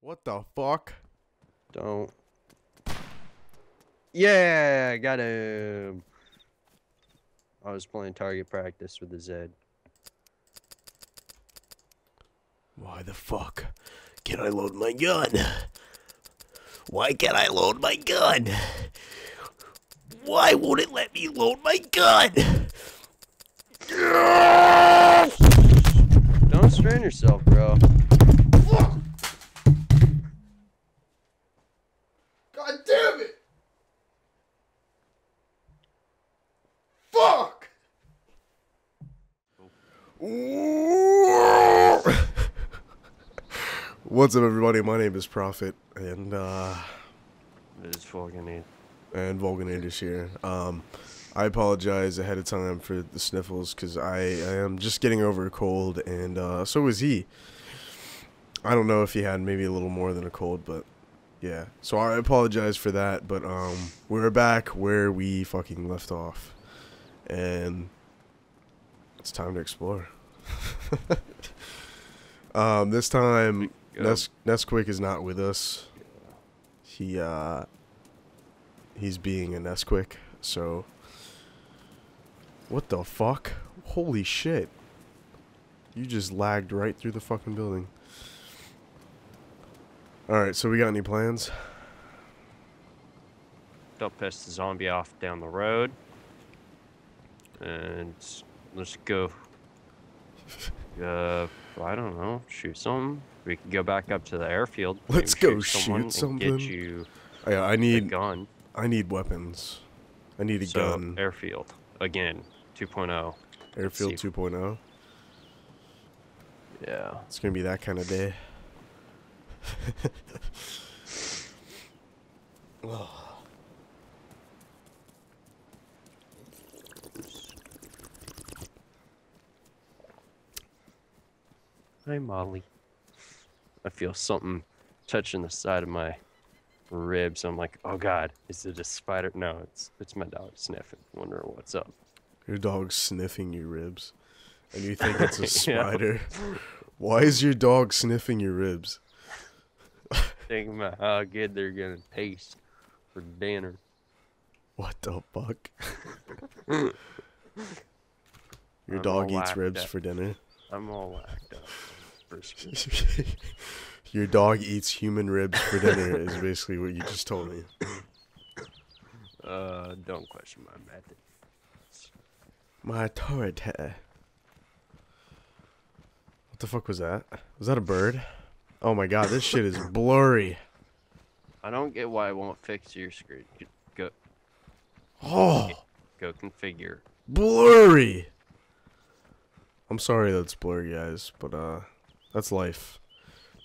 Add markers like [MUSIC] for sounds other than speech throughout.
What the fuck? Don't. Yeah, I got him. I was playing target practice with the Zed. Why the fuck can I load my gun? Why can't I load my gun? Why won't it let me load my gun? Don't strain yourself, bro. God damn it! Fuck! [LAUGHS] What's up, everybody? My name is Prophet, and uh, It's it. and Vulganator's here. Um, I apologize ahead of time for the sniffles because I, I am just getting over a cold, and uh, so is he. I don't know if he had maybe a little more than a cold, but yeah. So I apologize for that, but um, we're back where we fucking left off, and it's time to explore. [LAUGHS] um, this time. Nes- Nesquik is not with us. He uh he's being a Nesquik, so What the fuck? Holy shit. You just lagged right through the fucking building. Alright, so we got any plans? Don't piss the zombie off down the road. And let's go. Uh, I don't know. Shoot something. We can go back up to the airfield. Let's go someone shoot and Get something. you I need gun. I need weapons. I need a so, gun. Airfield again. oh. 2.0. Airfield see. 2.0. Yeah. It's gonna be that kind of day. [LAUGHS] [SIGHS] Hi, Molly. I feel something touching the side of my ribs. I'm like, oh God, is it a spider? No, it's it's my dog sniffing. wondering what's up. Your dog's sniffing your ribs, and you think it's a [LAUGHS] [LAUGHS] spider. Why is your dog sniffing your ribs? [LAUGHS] Thinking about how good they're gonna taste for dinner. What the fuck? your I'm dog eats ribs up. for dinner. I'm all whacked up. [LAUGHS] Your dog eats human ribs for dinner is basically what you just told me. Uh, don't question my method. My authority. What the fuck was that? Was that a bird? Oh my god, this shit is [COUGHS] blurry. I don't get why it won't fix your screen. Go, Oh, go configure. blurry. I'm sorry that's blurry, guys, but uh, that's life.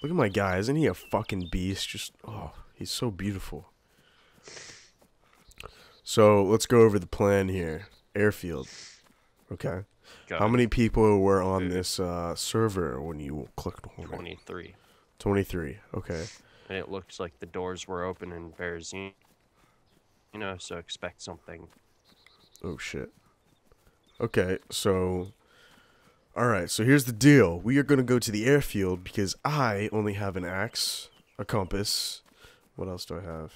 Look at my guy, isn't he a fucking beast? Just oh, he's so beautiful. So let's go over the plan here. Airfield. Okay. Go. How many people were on Dude. this uh, server when you clicked on it? 23. 23. Okay. And it looks like the doors were open in Verazine. You know, so expect something. Oh shit. Okay, so Alright, so here's the deal. We are gonna go to the airfield because I only have an axe, a compass. What else do I have?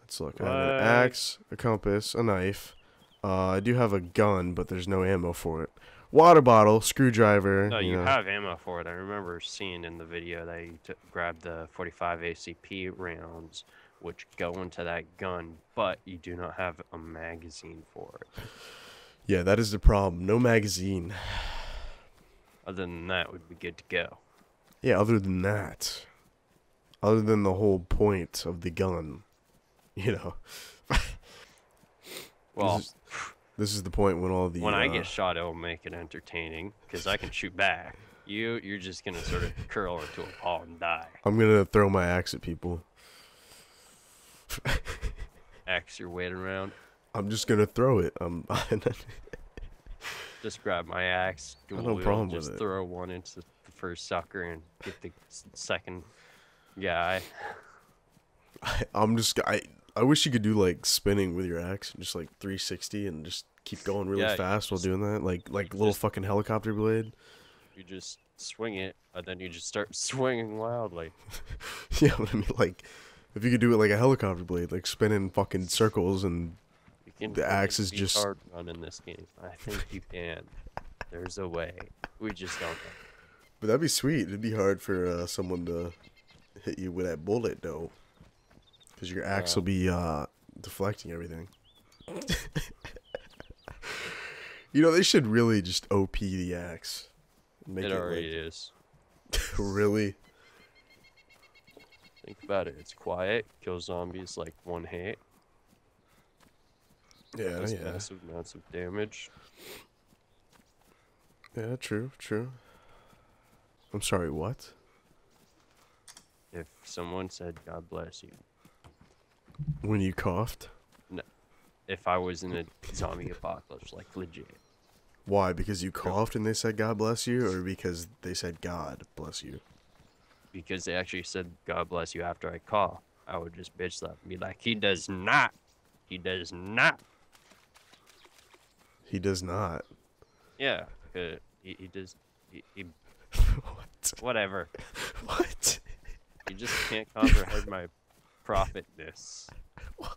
Let's look. I have an axe, a compass, a knife. Uh, I do have a gun, but there's no ammo for it. Water bottle, screwdriver. No, you know. have ammo for it. I remember seeing in the video that you grabbed the 45 ACP rounds, which go into that gun, but you do not have a magazine for it. Yeah, that is the problem. No magazine. Other than that, we'd be good to go. Yeah, other than that. Other than the whole point of the gun. [LAUGHS] You know. Well, this, is, this is the point when all the when I uh, get shot, it'll make it entertaining because I can shoot back. You, you're just gonna sort of curl into a ball and die. I'm gonna throw my axe at people. Axe your weight around. [LAUGHS] I'm just gonna throw it. Um, [LAUGHS] Just grab my axe. Dual no problem with just throw one into the first sucker and get the second guy. [LAUGHS] I, I'm just I I wish you could do like spinning with your axe, just like 360 and just keep going really Yeah, fast while just- doing that, like like little just- fucking helicopter blade. You just swing it, and then you just start [LAUGHS] swinging wildly. [LAUGHS] yeah, but I mean, like, if you could do it like a helicopter blade, like spinning fucking circles and can The axe is just- hard run in this game. I think you can. There's a way. We just don't know. But that'd be sweet. It'd be hard for uh, someone to hit you with that bullet, though. Because your axe Yeah. will be uh, deflecting everything. [LAUGHS] you know, they should really just OP the axe. Make it it, already is. [LAUGHS] really? Think about it. It's quiet. Kills zombies like one hit. Yeah, Does yeah. massive amounts of damage. Yeah, true, true. I'm sorry, what? If someone said "God bless you," When you coughed? No. If I was in a zombie apocalypse, like legit, Why? Because you coughed and they said God bless you, or because they said God bless you? because they actually said "God bless you" after I cough, I would just bitch slap and be like, "He does not. He does not." He does not. Yeah, uh, he, he does. He, he [LAUGHS] what? whatever. [LAUGHS] What? You just can't comprehend my profitness. What?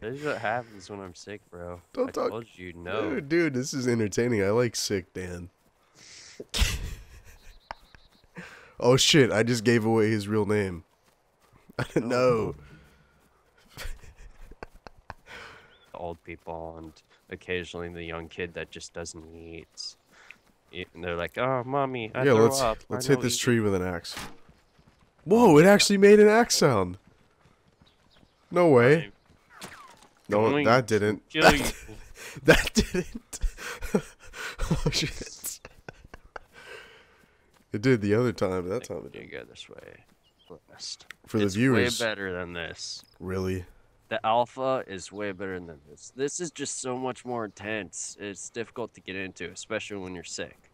This is what happens when I'm sick, bro. Don't I talk- told you no. Dude, dude, this is entertaining. I like sick Dan. [LAUGHS] oh shit! I just gave away his real name. I didn't know. The old people and occasionally the young kid that just doesn't eat. Eat- And they're like, "Oh, mommy, I yeah, let's up. Let's hit this eating." tree with an axe. Whoa! It actually made an axe sound. No way. No, that didn't. you. [LAUGHS] That didn't. [LAUGHS] oh shit! It did the other time. That time it didn't. go this way. For the viewers, way better than this. really. The alpha is way better than this. This is just so much more intense. It's difficult to get into, especially when you're sick.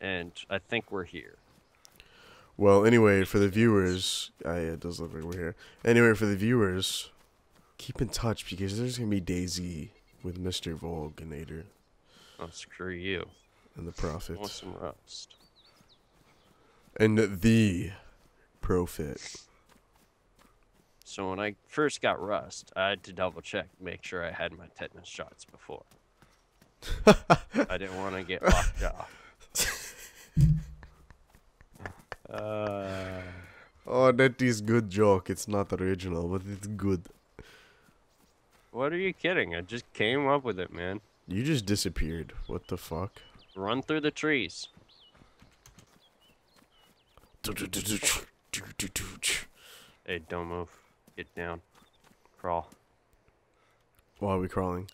And I think we're here. Well, anyway, for the viewers, uh, yeah, it does look like we're here. Anyway, for the viewers, keep in touch because there's gonna be DayZ with Mr. Volganator Oh, screw you. and the Prophet want some rust. and the Prophet. So when I first got rust, I had to double check, make sure I had my tetanus shots before. I didn't want to get locked off. Uh, Oh, that is good joke. It's not original, but it's good. what are you kidding? I just came up with it, man. You just disappeared. What the fuck? Run through the trees. Hey, don't move. Get down. Crawl. Why are we crawling?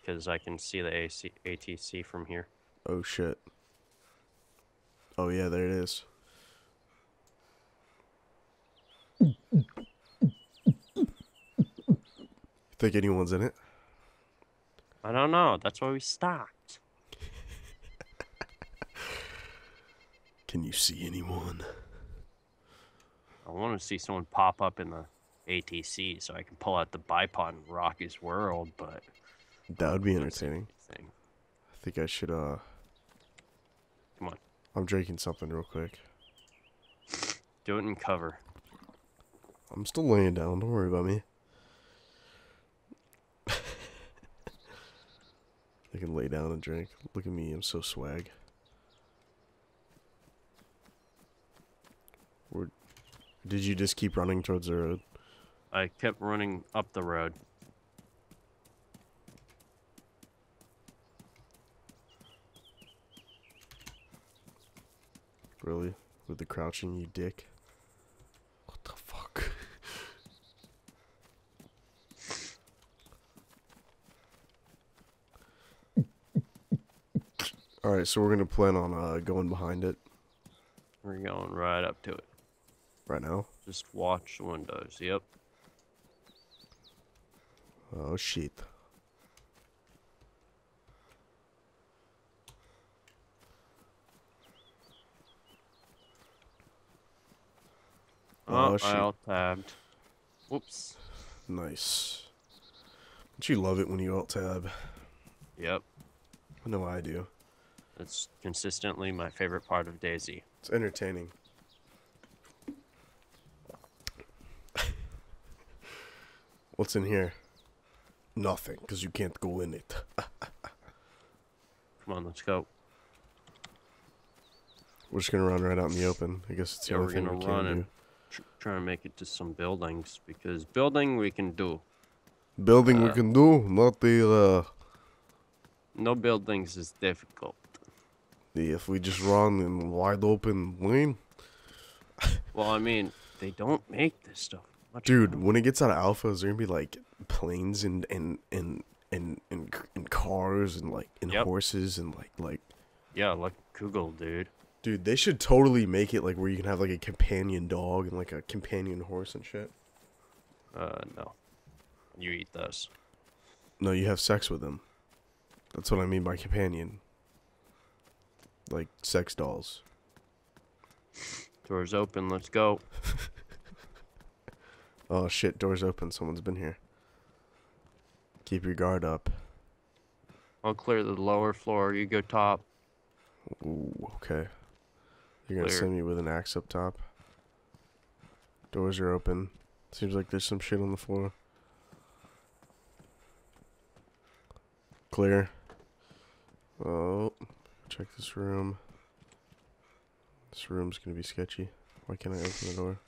Because I can see the AC- ATC from here. Oh shit. Oh yeah, there it is. Think anyone's in it? I don't know. That's why we stopped. Can you see anyone? I want to see someone pop up in the ATC so I can pull out the bipod and rock his world, but That would be entertaining. thing. I think I should uh Come on. I'm drinking something real quick. Do it in cover. I'm still laying down, don't worry about me. [LAUGHS] I can lay down and drink. Look at me, I'm so swag. Did you just keep running towards the road? I kept running up the road. Really? With the crouching, you dick? What the fuck? Alright, so we're gonna plan on uh, going behind it We're going right up to it. right now. Just watch the windows. Yep. Oh shit. Oh, Oh, shit. I alt tabbed. Whoops. Nice. Don't you love it when you alt tab? Yep. I know I do. It's consistently my favorite part of DayZ. It's entertaining. [LAUGHS] What's in here? Nothing, because you can't go in it. Come on, let's go. We're just gonna run right out in the open. I guess it's the Yeah, only we're thing gonna we run can and do. tr- try and make it to some buildings because building we can do. Building we uh, can do, not the uh No buildings is difficult. the if we just run in wide open lane. Well, I mean, they don't make this stuff. Much Dude, when it gets out of alpha, is there gonna be like planes and and and and and, and cars and like and Yep. horses and like like Yeah, like Google, dude. dude, they should totally make it like where you can have like a companion dog and like a companion horse and shit. Uh, no. You eat those. No, you have sex with them. That's what I mean by companion. Like sex dolls. Doors open. Let's go. [LAUGHS] Oh shit, doors open. Someone's been here. Keep your guard up. I'll clear the lower floor. You go top. Ooh, okay. You're gonna send me with an axe up top. Doors are open. Seems like there's some shit on the floor. Clear. Oh, check this room. This room's gonna be sketchy. Why can't I open the door?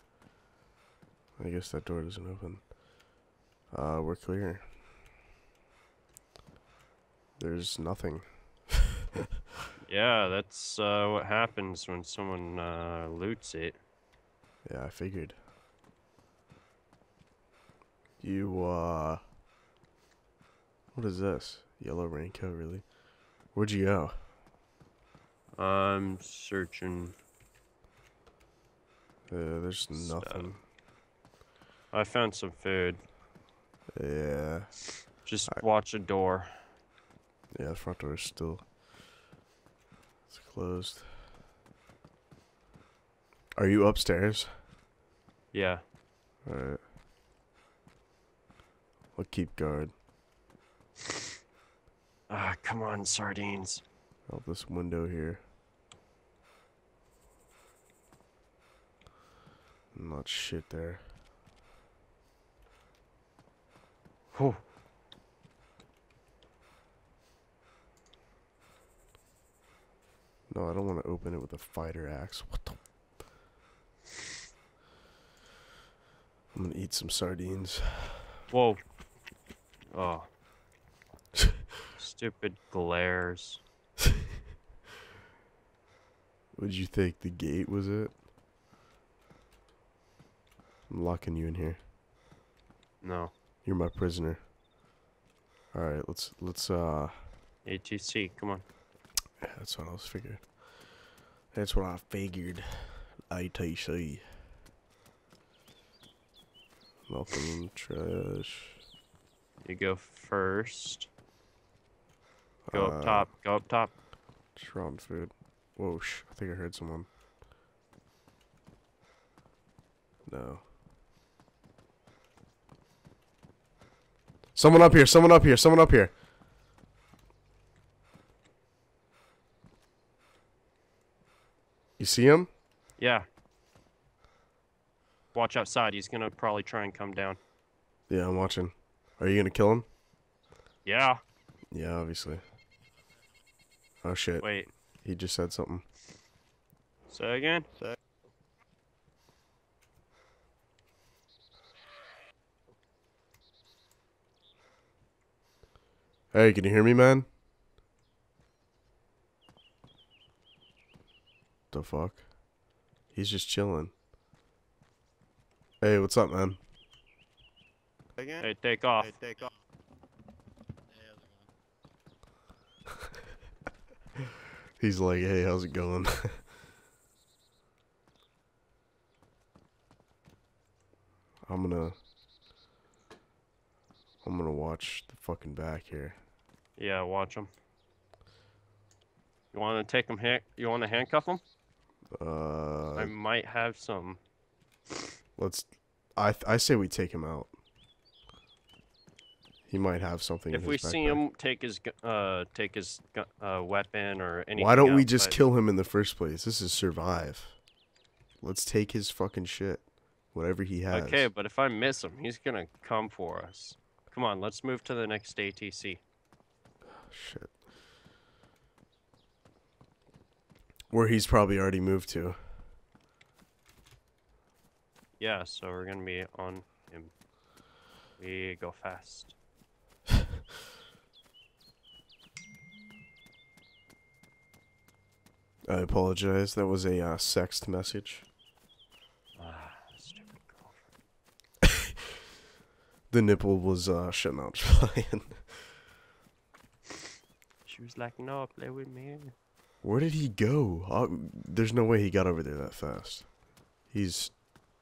I guess that door doesn't open. Uh, we're clear. There's nothing. [LAUGHS] Yeah, that's uh, what happens when someone uh, loots it. Yeah, I figured. You, uh. What is this? Yellow raincoat, really? Where'd you go? I'm searching. Uh, there's Stuff. nothing. I found some food. Yeah. Just Alright. watch a door. Yeah, the front door is still. It's closed. Are you upstairs? Yeah. Alright. I'll keep guard. [SIGHS] Ah, come on, sardines. Out this window here. Not shit there. Whew. No, I don't want to open it with a fighter axe. What the? I'm gonna eat some sardines. Whoa. Oh. [LAUGHS] Stupid glares. [LAUGHS] Would you think the gate was it? I'm locking you in here. No. You're my prisoner. All right, let's let's uh. ATC, come on. Yeah, that's what I was figuring. That's what I figured. ATC. Welcome trash. You go first. Go Uh, up top. Go up top. Rotten food. Whoa, sh! I think I heard someone. No. Someone up here! Someone up here! Someone up here! You see him? Yeah. Watch outside. He's gonna probably try and come down. Yeah, I'm watching. Are you gonna kill him? Yeah. Yeah, obviously. Oh shit! Wait. He just said something. Say again. Say. Hey, can you hear me, man? The fuck? He's just chilling. Hey, what's up, man? Again? Hey, take off. Hey, take off. [LAUGHS] He's like, hey, how's it going? [LAUGHS] I'm gonna. I'm gonna watch the fucking back here. Yeah, watch him. You want to take him? Ha- you want to handcuff him? Uh, I might have some. let's. I I say we take him out. He might have something. If we see backpack. him take his uh take his uh weapon or anything, why don't we just but- kill him in the first place? This is survive. Let's take his fucking shit, whatever he has. Okay, but if I miss him, he's gonna come for us. Come on, let's move to the next ATC. Shit. Where he's probably already moved to. Yeah, so we're gonna be on him. We go fast. [LAUGHS] I apologize. That was a uh, sext message. Ah, stupid girl. [LAUGHS] The nipple was uh, shutting. Just playing. [LAUGHS] She was like, "No, play with me." Where did he go? Uh, there's no way he got over there that fast. He's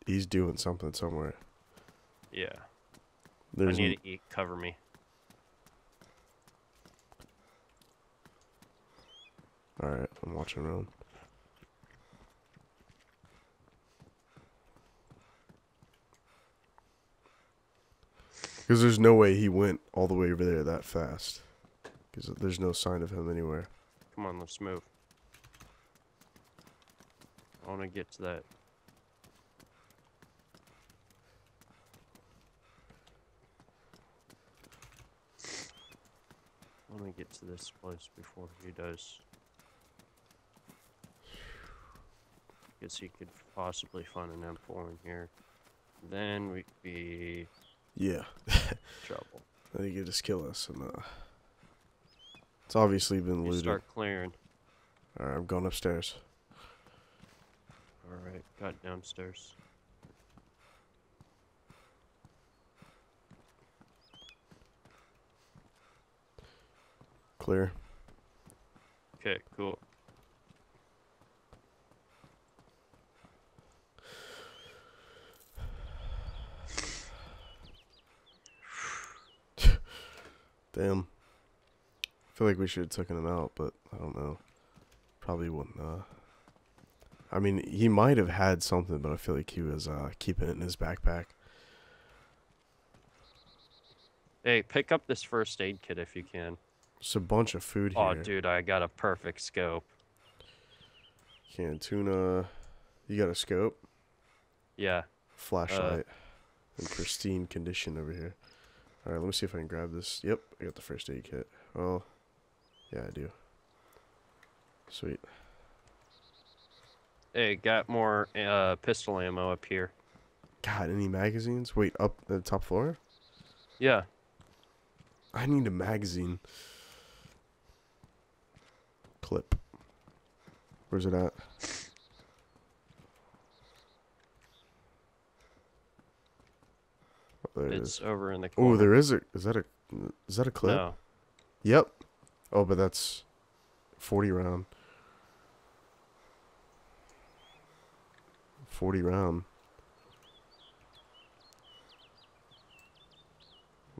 he's doing something somewhere. Yeah, There's I need to eat. Cover me. all right. I'm watching around. Because there's no way he went all the way over there that fast. Because there's no sign of him anywhere. Come on, let's move. I want to get to that. Let me get to this place before he does. Guess he could possibly find an M4 in here. Then we'd be Yeah. [LAUGHS] trouble. I think he'd just kill us and uh. It's obviously been You looted. start clearing. Alright, I'm going upstairs. All right, got downstairs. Clear. Okay, cool. [SIGHS] Damn. I feel like we should have taken him out, but I don't know. Probably wouldn't. Uh, I mean, he might have had something, but I feel like he was uh, keeping it in his backpack. Hey, pick up this first aid kit if you can. It's a bunch of food Oh, here. Oh, dude, I got a perfect scope. Canned tuna. You got a scope, Yeah, flashlight, in pristine condition over here. All right, let me see if I can grab this. Yep, I got the first aid kit. Oh, yeah, I do. Sweet. hey, got more uh, pistol ammo up here. God, any magazines? Wait, up the top floor? Yeah, I need a magazine. Clip. Where's it at? Oh, there it it's over in the corner. Oh, there is a. Is that a? Is that a clip? No, Yep. Oh, but that's forty round. Forty round.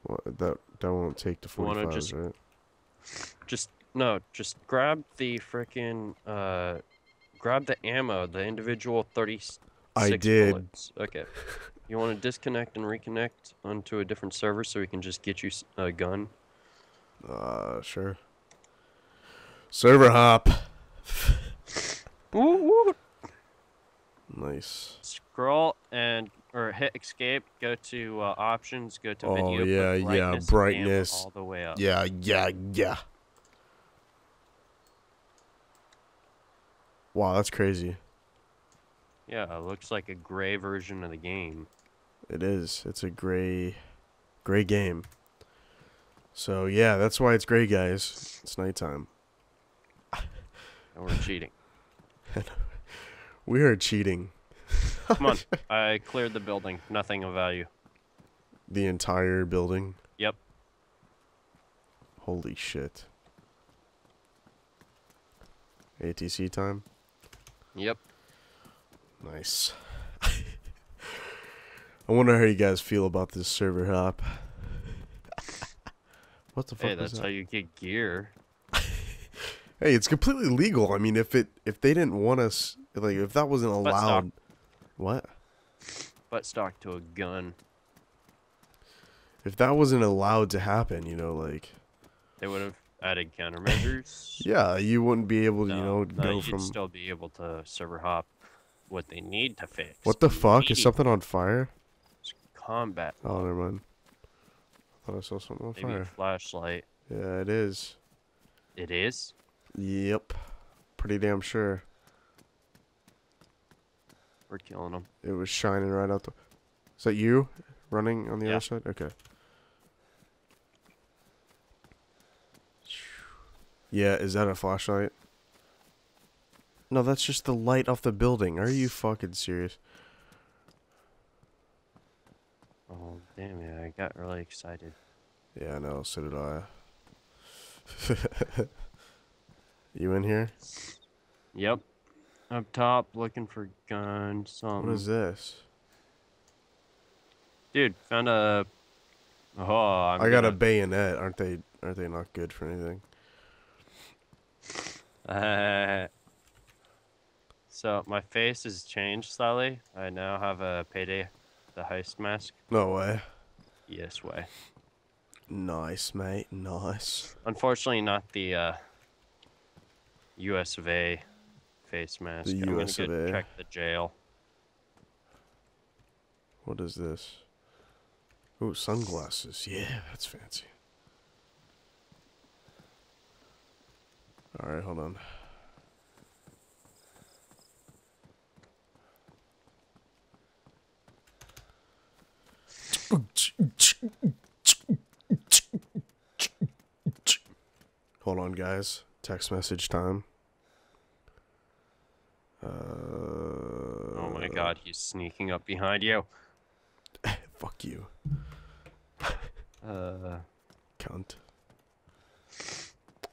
What, that that won't take the You wanna forty just- right? just no, just grab the frickin' uh, grab the ammo, the individual thirty. I did. Bullets. Okay. You want to disconnect and reconnect onto a different server so we can just get you a gun? Uh, sure. Server hop. Woo woo. Nice. Scroll and or hit escape. Go to uh, options. Go to Oh, video. put yeah, yeah, brightness, and gamma brightness. all the way up. Yeah, yeah, yeah. Wow, that's crazy. Yeah, it looks like a gray version of the game. It is. It's a gray, gray game. So yeah, that's why it's gray, guys. It's nighttime. And we're cheating. [LAUGHS] We are cheating. [LAUGHS] Come on. [LAUGHS] I cleared the building. Nothing of value. The entire building. Yep. Holy shit. ATC time. Yep. Nice. I wonder how you guys feel about this server hop. what the fuck Hey, that's that? how you get gear. Hey, it's completely legal. I mean, if it if they didn't want us, like if that wasn't allowed, what? Butt stock to a gun. If that wasn't allowed to happen, you know, like They would have added countermeasures. [LAUGHS] yeah, you wouldn't be able to, you know, no, go you'd from still be able to server hop what they need to fix. What the fuck? Is something on fire? It's combat? Oh, never mind. I thought I saw something on Maybe a fire. flashlight. Yeah, it is. It is. Yep. Pretty damn sure. We're killing them. It was shining right out the. Is that you running on the Yeah. other side? Okay. Yeah, is that a flashlight? No, that's just the light off the building. Are you fucking serious? Oh damn it! I got really excited. Yeah, I know. So did I. [LAUGHS] you in here? Yep. Up top, looking for guns. Something. What is this? Dude, found a. Oh, I'm i got a gonna- bayonet. Aren't they? Aren't they not good for anything? Uh, [LAUGHS] so my face has changed slightly. I now have a payday, the heist mask. No way. Yes way. Nice, mate. Nice. Unfortunately, not the uh, U.S. of A. face mask. The I'm US gonna of A. check the jail. What is this? Oh, sunglasses. Yeah, that's fancy. All right, hold on. Hold on, guys. Text message time. Uh, Oh my God, he's sneaking up behind you. [LAUGHS] Fuck you, [LAUGHS] Uh, cunt.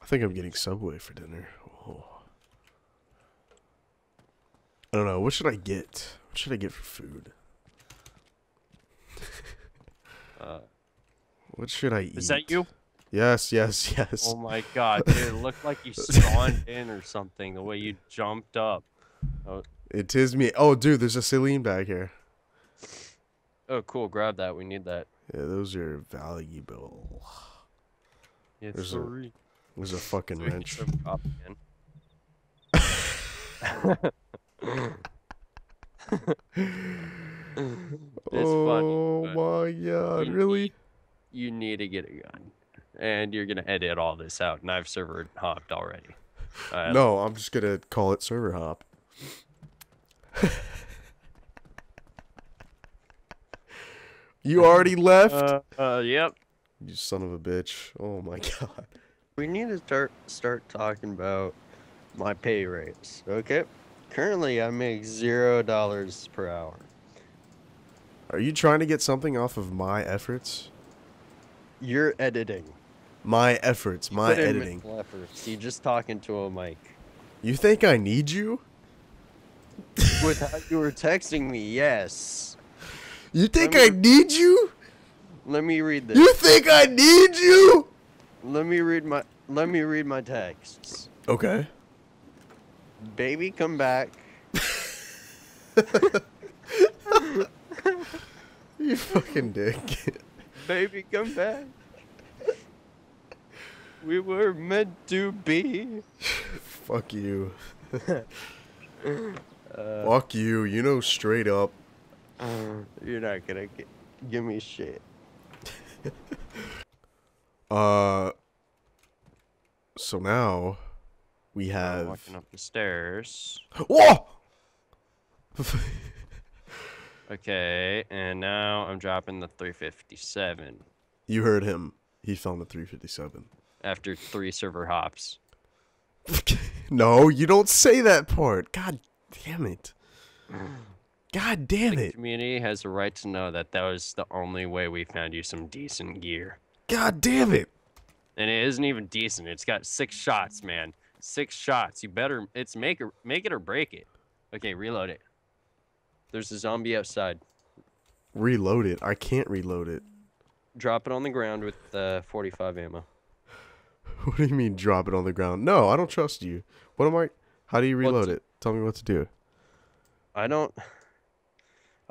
I think I'm getting Subway for dinner. Oh. I don't know. What should I get? What should I get for food? uh, What should I eat? is that you? Yes, yes, [LAUGHS] yes. Oh my God, dude! It looked like you spawned [LAUGHS] in or something. The way you jumped up. Oh. It is me. Oh, dude, there's a saline bag here. Oh, cool. Grab that. We need that. Yeah, those are valuable. Yes, There's a sorry. There's a [LAUGHS] fucking So wrench. serve again. It's funny, oh but my god, you really? need- You need to get a gun, and you're gonna edit all this out. And I've server hopped already. Uh, No, I'm just gonna call it server hop. [LAUGHS] you already left? Uh, uh, yep. you son of a bitch. Oh my [LAUGHS] god. We need to start start talking about my pay rates. Okay. Currently, I make zero dollars per hour. Are you trying to get something off of my efforts? You're editing. My efforts, my Put editing. efforts. You just talking to a mic. You think I need you? With how you were texting me, yes. You think I need you? Let me read this. You think I need you? Let me read my let me read my texts. Okay. Baby, come back. [LAUGHS] [LAUGHS] You fucking dick. Baby, come back. We were meant to be. Fuck you. [LAUGHS] Uh, Fuck you. You know straight up. you're not gonna gi- give me shit. [LAUGHS] Uh. So now we I'm have. walking up the stairs. Whoa! [LAUGHS] Okay, and now I'm dropping the 357 you heard him. He found the 357. After three server hops. [LAUGHS] no, you don't say that part. God damn it. God damn The it. community has a right to know that that was the only way we found you some decent gear. God damn it. And it isn't even decent. It's got six shots, man. Six shots. You better. It's make or make it or break it. Okay, reload it. There's a zombie outside. Reload it. I can't reload it. Drop it on the ground with uh, 45 ammo. [LAUGHS] What do you mean drop it on the ground? No, I don't trust you. What am I? How do you reload it-? Tell me what to do. I don't.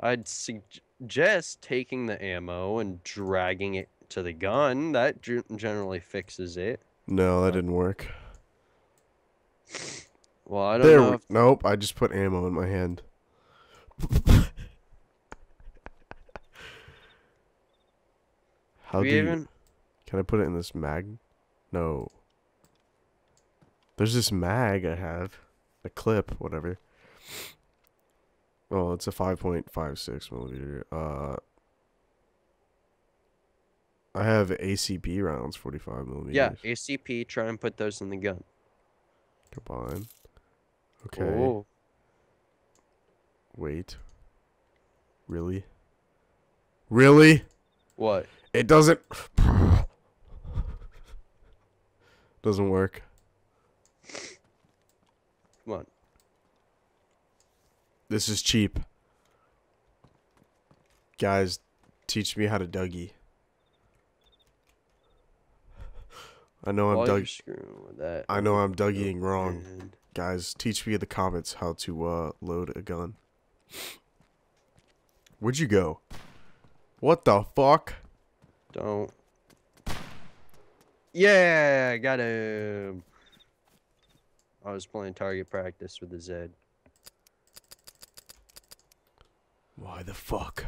I'd suggest taking the ammo and dragging it to the gun. That gen- generally fixes it. No, that uh, didn't work. Well, I don't There. know. If, Nope. I just put ammo in my hand. [LAUGHS] How we do you, even? can I put it in this mag? No. There's this mag I have, a clip, whatever. Oh, it's a 5.56 millimeter. Uh, I have ACP rounds, 45 millimeters. Yeah, ACP. Try and put those in the gun. Combine. Okay. Oh, Wait. Really? Really? what? It doesn't. Doesn't work. Come on. This is cheap. Guys, teach me how to Dougie. I know I'm Doug. screwing with that. I know I'm Dougieing wrong. and- Guys, teach me in the comments how to uh, load a gun. Where'd you go? What the fuck? Don't. Yeah, I got him. I was playing target practice with the Zed. Why the fuck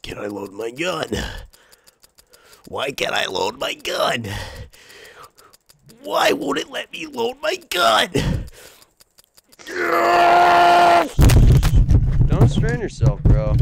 can I load my gun? Why can't I load my gun? Why won't it let me load my gun? Don't strain yourself, bro.